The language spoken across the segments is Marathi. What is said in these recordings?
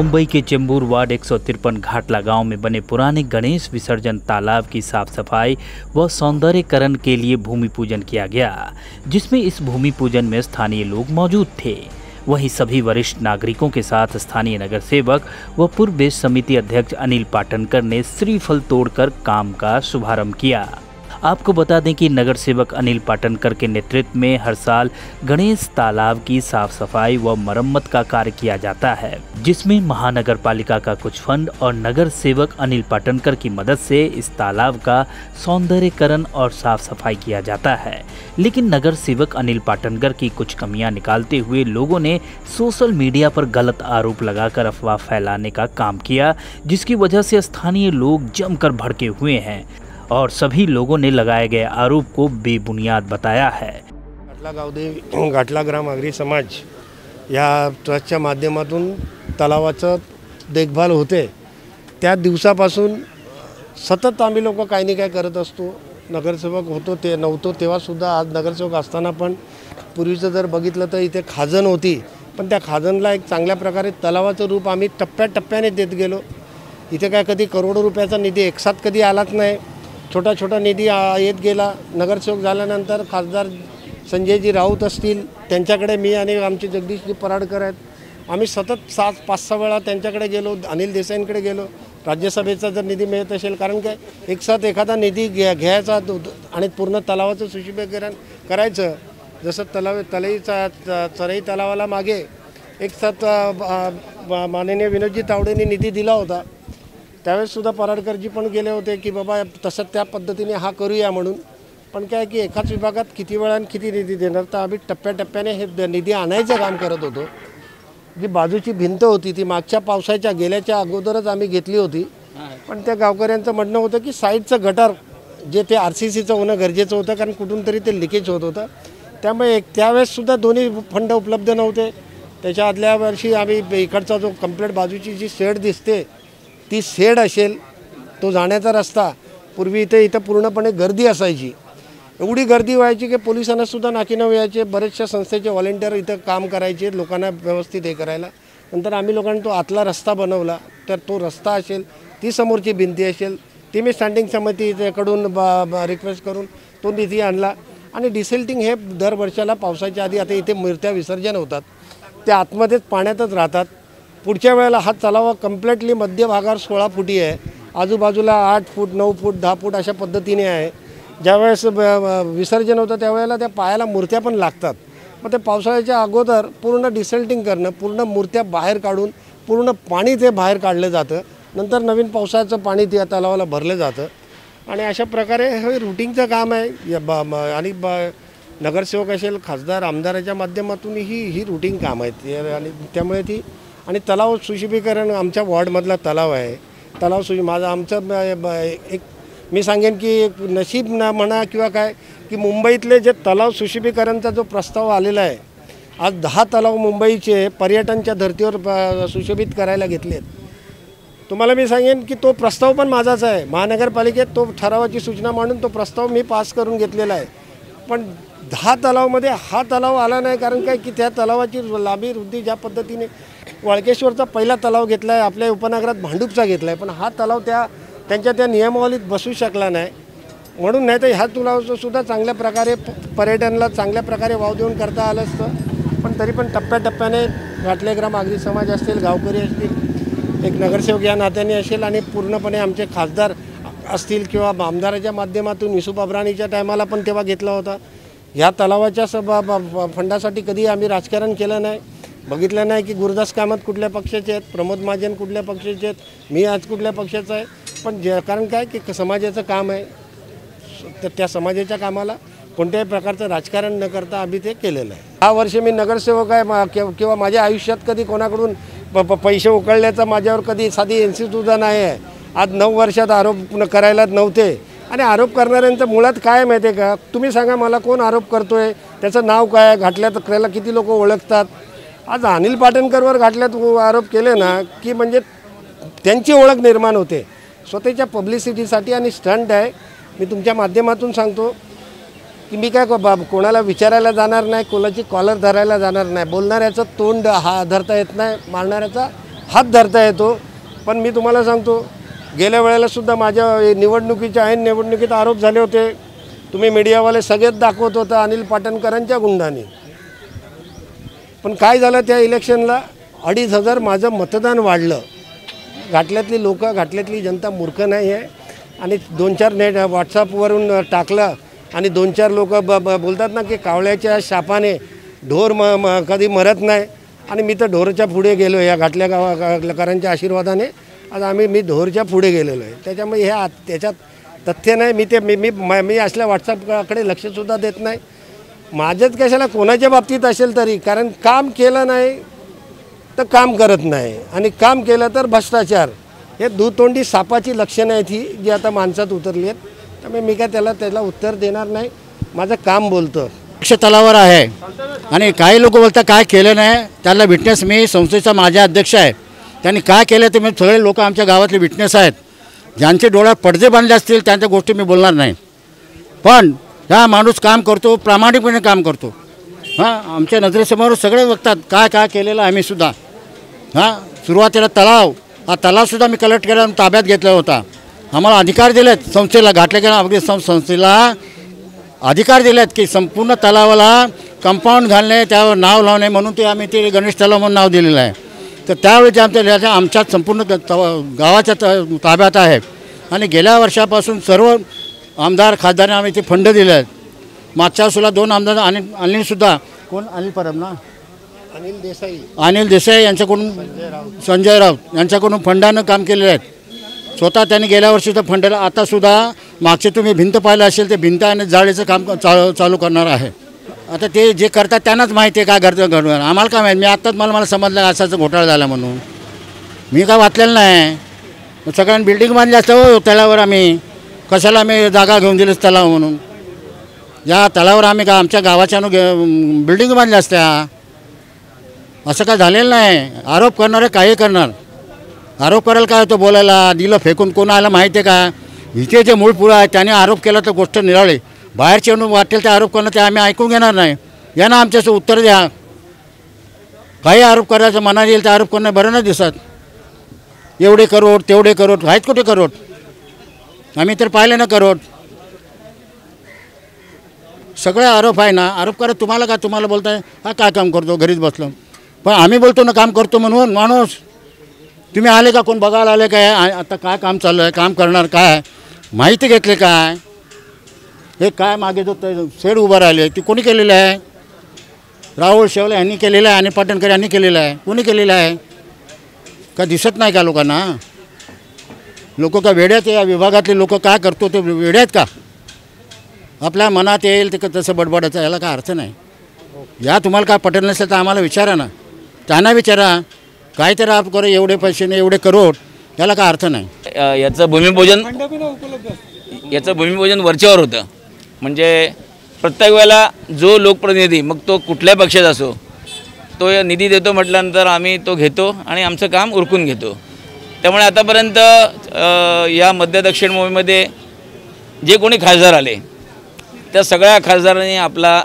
मुंबई के चेंबूर वार्ड एक सौ तिरपन घाटला गाँव में बने पुराने गणेश विसर्जन तालाब की साफ़ सफ़ाई व सौंदर्यकरण के लिए भूमि पूजन किया गया, जिसमें इस भूमि पूजन में स्थानीय लोग मौजूद थे। वहीं सभी वरिष्ठ नागरिकों के साथ स्थानीय नगर सेवक व पूर्व समिति अध्यक्ष अनिल पाटनकर ने श्रीफल तोड़कर काम का शुभारंभ किया। आपको बता दें कि नगर सेवक अनिल पाटनकर के नेतृत्व में हर साल गणेश तालाब की साफ़ सफ़ाई व मरम्मत का कार्य किया जाता है, जिसमें महानगर पालिका का कुछ फंड और नगर सेवक अनिल पाटनकर की मदद से इस तालाब का सौंदर्यकरण और साफ़ सफ़ाई किया जाता है। लेकिन नगर सेवक अनिल पाटनकर की कुछ कमियाँ निकालते हुए लोगों ने सोशल मीडिया पर गलत आरोप लगाकर अफवाह फैलाने का काम किया, जिसकी वजह से स्थानीय लोग जमकर भड़के हुए हैं। और सभी लोगों ने लगाए गए आरोप को बेबुनियाद बताया है। घाटला गावदेवी घाटला ग्राम आगरी समाज या ट्रस्टच्या माध्यमातून तलावाचं देखभाल होते. त्या दिवसापासून सतत आम्ही लोक काही नाही काय करत असतो. नगरसेवक होतो ते नव्हतो तेव्हासुद्धा आज नगरसेवक असताना पण पूर्वीचं जर बघितलं तर इथे खाजन होती. पण त्या खाजनला एक चांगल्या प्रकारे तलावाचं रूप आम्ही टप्प्याटप्प्याने देत गेलो. इथे काय कधी करोडो रुपयाचा निधी एकसाथ कधी आलाच नाही. छोटा छोटा निधी येत गेला. नगरसेवक झाल्यानंतर खासदार संजयजी राऊत असतील. त्यांच्याकडे मी आणि आमचे जगदीशजी पराडकर आहेत. आम्ही सतत सात पाच सहा वेळा त्यांच्याकडे गेलो. अनिल देसाईंकडे गेलो. राज्यसभेचा जर निधी मिळत असेल कारण काय? एकसाथ एखादा निधी घ्या घ्यायचा आणि पूर्ण तलावाचं सुशुभीकरण करायचं. जसं तलाव तलईचा चरई तलावाला मागे एक साथ माननीय विनोदजी तावडेंनी निधी दिला होता. त्यावेळेससुद्धा पराडकरजी पण गेले होते की बाबा तसं त्या पद्धतीने हा करूया म्हणून. पण काय की एकाच विभागात किती वेळा किती निधी देणार तर आम्ही टप्प्याटप्प्याने हे द- निधी आणायचं काम करत होतो. जी बाजूची भिंत होती ती मागच्या पावसाच्या गेल्याच्या अगोदरच आम्ही घेतली होती. पण त्या गावकऱ्यांचं म्हणणं होतं की साईडचं गटार जे ते आर सी सीचं होणं गरजेचं होतं कारण कुठून तरी ते लिकेज होत होतं. त्यामुळे एक त्यावेळेससुद्धा दोन्ही फंड उपलब्ध नव्हते. त्याच्या आदल्या वर्षी आम्ही इकडचा जो कंप्लीट बाजूची जी शेड दिसते ती शेड असेल तो जाण्याचा रस्ता पूर्वी इथे इथं पूर्णपणे गर्दी असायची. एवढी गर्दी व्हायची की पोलिसांनासुद्धा नाकीनं यायचे बरेचशा संस्थेचे व्हॉलेंटियर इथं काम करायचे लोकांना व्यवस्थित हे करायला. नंतर आम्ही लोकांनी तो आतला रस्ता बनवला तर तो रस्ता असेल ती समोरची भिंती असेल ती मी स्टँडिंग समितीकडून रिक्वेस्ट करून तो निधी आणला. आणि डिसेल्टिंग हे दर वर्षाला पावसाच्या आधी आता इथे मूर्त्या विसर्जन होतात. ते आतमध्येच पाण्यातच राहतात. पुढच्या वेळेला हा तलाव कम्प्लेटली मध्यभागावर सोळा फुटी आहे. आजूबाजूला आठ फूट नऊ फूट दहा फूट अशा पद्धतीने आहे. ज्यावेळेस ब- विसर्जन होतं त्यावेळेला त्या पायाला मूर्त्या पण लागतात. मग ते पावसाळ्याच्या अगोदर पूर्ण डिसेल्टिंग करणं पूर्ण मूर्त्या बाहेर काढून पूर्ण पाणी ते बाहेर काढलं जातं. नंतर नवीन पावसाचं पाणी त्या तलावाला भरलं जातं. आणि अशा प्रकारे हे रुटीनचं काम आहे. या ब- आणि ब नगरसेवक असेल खासदार आमदाराच्या माध्यमातून ही ही रुटीन काम आहेत आणि त्यामुळे ती आणि तलाव सुशोभीकरण आमच्या वॉर्डमधला तलाव आहे. तलाव सुशी माझा आमचं ब- एक मी सांगेन की नशीब ना म्हणा किंवा काय की मुंबईतले जे तलाव सुशोभीकरणचा जो प्रस्ताव आलेला आहे आज दहा तलाव मुंबईचे पर्यटनच्या धर्तीवर सुशोभित करायला घेतलेत. तुम्हाला मी सांगेन की तो प्रस्ताव पण माझाच आहे. महानगरपालिकेत तो ठरावाची सूचना मांडून तो प्रस्ताव मी पास करून घेतलेला आहे. पण दहा तलावमध्ये हा तलाव आला नाही कारण काय की त्या तलावाची लांबी रुंदी ज्या पद्धतीने वाळकेश्वरचा पहिला तलाव घेतला आहे आपल्या उपनगरात भांडूपचा घेतला आहे पण हा तलाव त्या त्यांच्या त्या नियमावलीत बसू शकला नाही. म्हणून नाही तर ह्या तलावाचंसुद्धा चांगल्या प्रकारे पर्यटनला पर्यटनाला चांगल्या प्रकारे वाव देऊन करता आलं असतं. पण तरी पण टप्प्याटप्प्याने घाटले ग्राम आगरी समाज असतील गावकरी असतील एक नगरसेवक या नात्याने असेल आणि पूर्णपणे आमचे खासदार असतील किंवा आमदाराच्या माध्यमातून युसुफ अब्राणीच्या टायमाला पण तेव्हा घेतला होता. ह्या तलावाच्या सभा फंडासाठी कधी आम्ही राजकारण केलं नाही. बघितलं नाही की गुरुदास कामत कुठल्या पक्षाचे आहेत प्रमोद महाजन कुठल्या पक्षाचे आहेत मी आज कुठल्या पक्षाचा आहे. पण जे कारण काय की समाजाचं काम आहे. तर त्या समाजाच्या कामाला कोणत्याही प्रकारचं राजकारण न करता आम्ही ते केलेलं आहे. दहा वर्ष मी नगरसेवक आहे मा- किंवा किंवा माझ्या आयुष्यात कधी कोणाकडून प प- पैसे उकळल्याचा माझ्यावर कधी साधी एन सी सुद्धा नाही आहे. आज नऊ वर्षात आरोप करायलाच करायला नव्हते. आणि आरोप करणाऱ्यांचं मुळात काय माहिती आहे का? तुम्ही सांगा मला कोण आरोप करतोय? त्याचं नाव काय आहे? घाटल्यात त्याला किती लोक ओळखतात? आज अनिल पाटणकरवर घाटल्यात आरोप केले ना की म्हणजे त्यांची ओळख निर्माण होते. स्वतःच्या पब्लिसिटीसाठी आणि स्टंट आहे. मी तुमच्या माध्यमातून सांगतो की मी काय बाब बा- कोणाला विचारायला जाणार नाही कोणाची कॉलर धरायला जाणार नाही. बोलणाऱ्याचं तोंड हा धरता येत नाही मारणाऱ्याचा हात धरता येतो. पण मी तुम्हाला सांगतो गेल्या वेळेलासुद्धा माझ्या निवडणुकीच्या ऐन निवडणुकीत आरोप झाले होते. तुम्ही मीडियावाले सगळेच दाखवत होता अनिल पाटणकरांच्या गुंडाने. पण काय झालं त्या इलेक्शनला? अडीच हजार माझं मतदान वाढलं. घाटल्यातली लोक घाटल्यातली जनता मूर्ख नाही आहे. आणि दोन चार नेट व्हॉट्सअपवरून टाकलं आणि दोन चार लोक ब ब बोलतात ना की कावळ्याच्या शापाने ढोर म म कधी मरत नाही. आणि मी तर ढोरच्या पुढे गेलो या घाटल्या गावाकरांच्या आशीर्वादाने. आज आम्ही मी ढोरच्या पुढे गेलेलो आहे. त्याच्यामुळे ह्या त्याच्यात तथ्य नाही. मी ते मी मी मी असल्या व्हॉट्सअपकडे लक्षसुद्धा देत नाही. माझ्याच कशाला कोणाच्या बाबतीत असेल तरी कारण काम केलं नाही तर काम करत नाही. आणि काम केलं तर भ्रष्टाचार. हे दुतोंडी सापाची लक्षणं आहेत ही जी आता माणसात उतरली आहेत. त्यामुळे मी काय त्याला त्याला उत्तर देणार नाही. माझं काम बोलतं. पक्ष तलावर आहे. आणि काही लोक बोलतात काय केलं नाही? त्याला विटनेस मी संस्थेचा माझा अध्यक्ष आहे. त्यांनी काय केलं ते मी सगळे लोक आमच्या गावातले विटनेस आहेत. ज्यांचे डोळ्यात पडदे बांधले असतील त्यांच्या गोष्टी मी बोलणार नाही. पण हा माणूस काम करतो प्रामाणिकपणे काम करतो. हां आमच्या नजरेसमोर सगळे बघतात काय काय केलेलं आहे आम्ही सुद्धा. हां सुरुवातीला तलाव हा तलावसुद्धा मी कलेक्ट केला आणि ताब्यात घेतला होता. आम्हाला अधिकार दिलेत संस्थेला घाटल्या गेल्या अगदी सं संस्थेला अधिकार दिलेत की संपूर्ण तलावाला कंपाऊंड घालणे त्यावर नाव लावणे म्हणून ते आम्ही ते गणेश तलाव म्हणून नाव दिलेलं आहे. तर त्यावेळी जे आमच्या लिहायचं आमच्या संपूर्ण तव- गावाच्या त ताब्यात आहे. आणि गेल्या वर्षापासून सर्व आमदार खासदारांना आम्ही ते फंड दिले आहेत. मागच्या वर्षीला दोन आमदार आणि अनिलसुद्धा कोण? अनिल परब ना? अनिल देसाई. अनिल देसाई यांच्याकडून संजय राऊत. यांच्याकडून फंडानं काम केलेलं आहे. स्वतः त्यांनी गेल्या वर्षीचं फंडाला आतासुद्धा मागचे तुम्ही भिंत पाहिलं असेल ते भिंत आणि जाळीचं काम चा चालू करणार आहे. आता ते जे करतात त्यांनाच माहिती आहे काय करतं घडवून आम्हाला काय माहिती? मी आत्ताच मला मला समजलं असाच घोटाळा झाला म्हणून. मी काय वाचलेलं नाही. सगळ्यांनी बिल्डिंग बांधली असतं हो तळ्यावर आम्ही. कशाला आम्ही जागा घेऊन दिलीच तलाव म्हणून? या तलावर आम्ही का आमच्या गावाच्या बिल्डिंग बांधल्या असत्या. असं काय झालेलं नाही. आरोप करणारे काही करणार. आरोप करायला काय होतं बोलायला? दिलं फेकून कोण आलं माहिती आहे का? इथे जे मूळ पुरं आहे त्याने आरोप केला तर गोष्ट निराळी. बाहेरचे वाटेल ते आरोप करणं ते आम्ही ऐकून घेणार नाही. या ना आमच्याचं उत्तर द्या. काही आरोप करायचं मनात येईल ते आरोप करणं बरं नाही दिसत. एवढे करोड तेवढे करोड आहेत कुठे करोड? आम्ही तर पाहिले ना करोड. सगळे आरोप आहे ना आरोप करत तुम्हाला का तुम्हाला बोलताय? हा काय काम करतो? घरीच बसलो. पण आम्ही बोलतो ना काम करतो म्हणून माणूस. तुम्ही आले का? कोण बघायला आले काय आता काय काम चालू आहे काम करणार काय? माहिती घेतली काय? हे काय मागे जो ते शेड उभं राहिले ती कोणी केलेलं आहे? राहुल शेवले यांनी केलेलं आहे आणि पाटणकर यांनी केलेलं आहे? कोणी केलेलं आहे? का दिसत नाही का लोकांना? लोक का वेड्यात या विभागातले लोक काय करतो? ते वेडे आहेत का? आपल्या मनात येईल ते क- तसं बडबडायचं याला काय अर्थ नाही. या तुम्हाला काय पटेल नसेल तर आम्हाला विचारा ना. त्यांना विचारा काहीतरी आप करू एवढे पैसे नाही एवढे करोड याला काय अर्थ नाही. याचं भूमिपूजन याचं भूमिपूजन वरच्यावर होतं. म्हणजे प्रत्येक वेळेला जो लोकप्रतिनिधी मग तो कुठल्याही पक्षाचा असो तो या निधी देतो म्हटल्यानंतर आम्ही तो घेतो आणि आमचं काम उरकून घेतो. त्यामुळे आतापर्यंत या मध्य दक्षिण मुंबईमध्ये जे कोणी खासदार आले त्या सगळ्या खासदारांनी आपला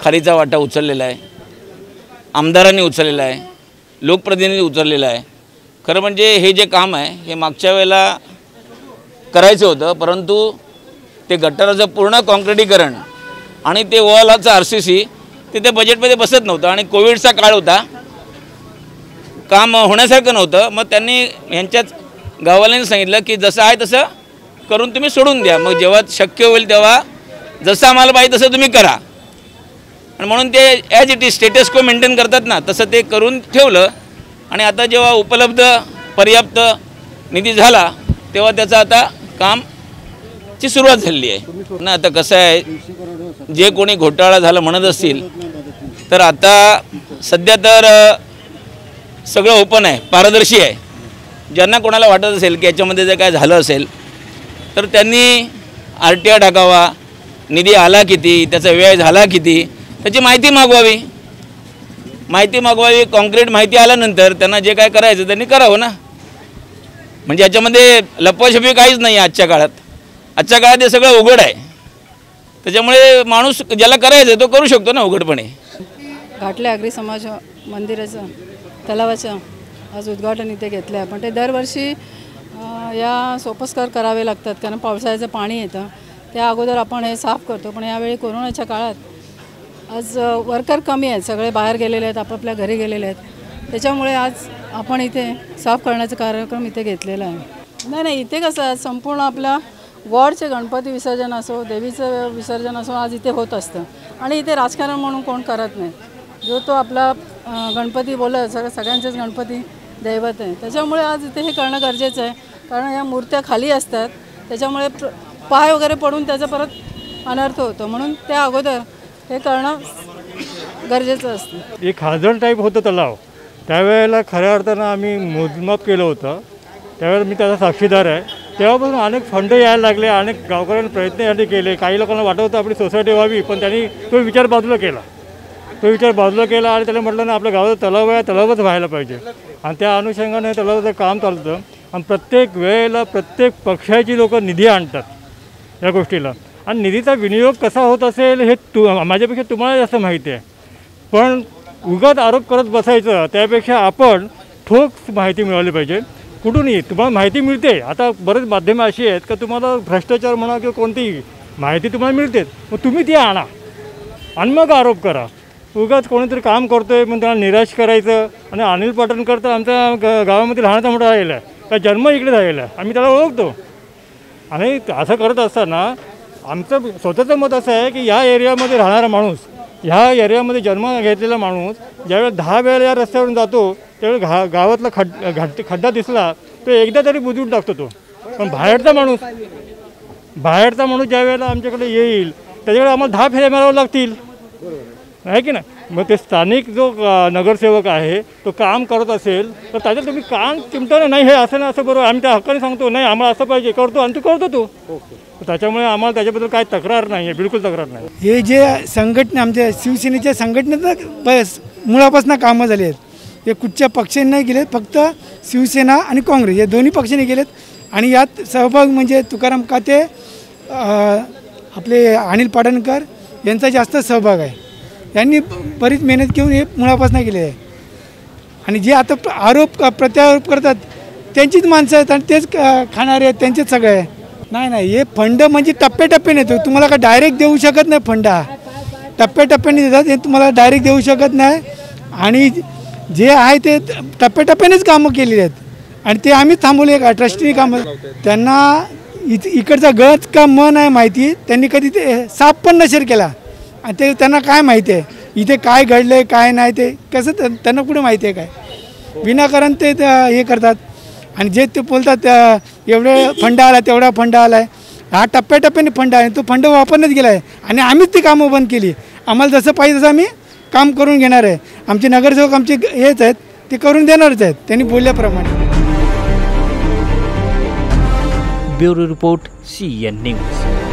खालीचा वाटा उचललेला आहे. आमदारांनी उचललेला आहे. लोकप्रतिनिधी उचललेला आहे. खरं म्हणजे हे जे काम आहे हे मागच्या वेळेला करायचं होतं परंतु ते गटाराचं पूर्ण कॉन्क्रिटीकरण आणि ते वॉलाचं आर सी सी ते त्या बजेटमध्ये बसत नव्हतं आणि कोविडचा काळ होता काम होण्यासारखं नव्हतं. मग त्यांनी ह्यांच्याच गावाल्यांनी सांगितलं की जसं आहे तसं करून तुम्ही सोडून द्या. मग जेव्हा शक्य होईल तेव्हा जसं आम्हाला पाहिजे तसं तुम्ही करा. आणि म्हणून ते as it is status quo maintain करतात ना तसं ते करून ठेवलं. आणि आता जेव्हा उपलब्ध पर्याप्त निधी झाला तेव्हा त्याचं आता काम ची सुरुवात झालेली आहे. ना आता कसं आहे जे कोणी घोटाळा झाला म्हणत असतील तर आता सध्या तर सगळं ओपन आहे पारदर्शी आहे. ज्यांना कोणाला वाटत असेल की याच्यामध्ये जर काय झालं असेल तर त्यांनी आर टी आय टाकावा निधी आला किती त्याचा वेळ झाला किती त्याची माहिती मागवावी. माहिती मागवावी कॉन्क्रीट माहिती आल्यानंतर त्यांना जे काय करायचं त्यांनी करावं ना. म्हणजे याच्यामध्ये लपवाछपी काहीच नाही आहे आजच्या काळात. आजच्या काळात हे सगळं उघड आहे. त्याच्यामुळे माणूस ज्याला करायचं तो करू शकतो ना उघडपणे. घाटले आगरी समाज मंदिराचं तलावाचं आज उद्घाटन इथे घेतलं आहे पण ते दरवर्षी या सोपस्कर करावे लागतात कारण पावसाळ्याचं पाणी येतं. त्या अगोदर आपण हे साफ करतो पण यावेळी कोरोनाच्या काळात आज वर्कर कमी आहेत. सगळे बाहेर गेलेले आहेत आपापल्या घरी गेलेले आहेत. त्याच्यामुळे आज आपण इथे साफ करण्याचा कार्यक्रम इथे घेतलेला आहे. नाही नाही इथे कसं संपूर्ण आपल्या वॉर्डचे गणपती विसर्जन असो देवीचं विसर्जन असो आज इथे होत असतं. आणि इथे राजकारण म्हणून कोण करत नाही. जो तो आपला गणपती बोलत सगळं सगळ्यांचेच गणपती दैवत आहे. त्याच्यामुळे आज इथे हे करणं गरजेचं आहे. कारण या मूर्त्या खाली असतात. त्याच्यामुळे पाय वगैरे पडून त्याचा परत अनर्थ होतो. म्हणून त्या अगोदर हे करणं गरजेचं असतं. एक खाजण टाईप होतं तलाव. त्यावेळेला खऱ्या अर्थानं आम्ही मोजमाप केलं होतं. त्यावेळेला मी त्याचा साक्षीदार आहे. तेव्हापासून अनेक फंड यायला लागले अनेक गावकऱ्यांनी प्रयत्न यासाठी केले. काही लोकांना वाटत होतं आपली सोसायटी व्हावी पण त्यांनी तो विचार बाजूला केला. तो विचार बाजूला केला आणि त्याला म्हटलं ना आपल्या गावाचा तलाव आहे तलावच व्हायला पाहिजे. आणि त्या अनुषंगाने तलावाचं काम चालतं. आणि प्रत्येक वेळेला प्रत्येक पक्षाची लोक निधी आणतात या गोष्टीला. आणि निधीचा विनियोग कसा होत असेल हे तु माझ्यापेक्षा तुम्हाला जास्त माहिती आहे. पण उगाच आरोप करत बसायचं त्यापेक्षा आपण ठोक माहिती मिळाली पाहिजे. कुठूनही तुम्हाला माहिती मिळते. आता बरेच माध्यमं अशी आहेत का तुम्हाला भ्रष्टाचार म्हणा किंवा कोणतीही माहिती तुम्हाला मिळते मग तुम्ही ती आणा. आणि मग आरोप करा. उगाच कोणीतरी काम करतोय मग त्याला निराश करायचं. आणि अनिल पाटणकर तर आमच्या ग गावामध्ये लहानाचा मोठा राहिला आहे. त्या जन्म इकडे झालेला आहे. आम्ही त्याला ओळखतो. आणि असं करत असताना आमचं स्वतःचं मत असं आहे की या एरियामध्ये राहणारा माणूस ह्या एरियामध्ये जन्म घेतलेला माणूस ज्यावेळेला दहा वेळा या रस्त्यावरून जातो त्यावेळी घा गावातला खड घट खड्डा दिसला तो एकदा तरी बुजवून टाकतो तो. पण बाहेरचा माणूस बाहेरचा माणूस ज्यावेळेला आमच्याकडे येईल त्याच्याकडे आम्हाला दहा फेऱ्या मारावं लागतील. आहे की नाही? मग ते स्थानिक जो नगरसेवक आहे तो काम करत असेल तर त्याच्यात तुम्ही काम चिमटा नाही हे असं नाही असं बरोबर. आम्ही त्या हक्काने सांगतो नाही आम्हाला असं पाहिजे करतो आणि तू करतो तू. त्याच्यामुळे आम्हाला त्याच्याबद्दल काही तक्रार नाही आहे बिलकुल तक्रार नाही. हे जे संघटना आमच्या शिवसेनेच्या संघटनेत बस मुळापासून कामं झाली आहेत. हे कुठच्या पक्षाने नाही गेलेत फक्त शिवसेना आणि काँग्रेस या दोन्ही पक्षाने गेलेत आणि यात सहभाग म्हणजे तुकाराम काते आपले अनिल पाटणकर यांचा जास्त सहभाग आहे. यांनी बरीच मेहनत घेऊन हे मुळापासून केले आहे. आणि जे आता आरोप प्रत्यारोप करतात त्यांचीच माणसं आहेत आणि तेच क- खाणारे आहेत त्यांचेच सगळे आहे. नाही नाही हे फंड म्हणजे टप्प्याटप्प्याने येतो तुम्हाला का डायरेक्ट देऊ शकत नाही फंड हा. टप्प्याटप्प्याने देतात हे तुम्हाला डायरेक्ट देऊ शकत नाही. आणि जे आहे ते टप्प्याटप्प्यानेच कामं केलेली आहेत. आणि ते आम्हीच थांबवले का ट्रस्टीने कामं त्यांना इथ इकडचा गज का मन आहे माहिती त्यांनी कधी ते साप पण नशेर केला. ते त्यांना काय माहिती आहे? इथे काय घडलं आहे काय नाही ते? कसं त्यांना कुठे माहिती आहे काय? विनाकारण ते हे करतात. आणि जे ते बोलतात एवढे फंड आला तेवढा फंड आला आहे हा टप्प्याटप्प्याने फंड आहे. तो फंड वापरण्यात गेला आहे आणि आम्हीच ती कामं बंद केली. आम्हाला जसं पाहिजे तसं आम्ही काम करून घेणार आहे. आमचे नगरसेवक आमचे हेच आहेत. ते करून देणारच आहेत. त्यांनी बोलल्याप्रमाणे. Bureau report C N news.